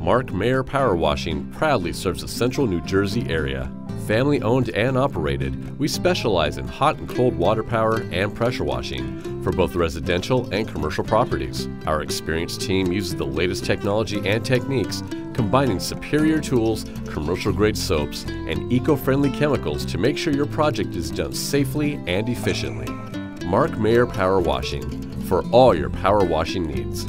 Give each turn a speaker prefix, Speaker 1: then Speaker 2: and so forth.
Speaker 1: Mark Mayer Power Washing proudly serves the central New Jersey area. Family owned and operated, we specialize in hot and cold water power and pressure washing for both residential and commercial properties. Our experienced team uses the latest technology and techniques, combining superior tools, commercial grade soaps, and eco friendly chemicals to make sure your project is done safely and efficiently. Mark Mayer Power Washing for all your power washing needs.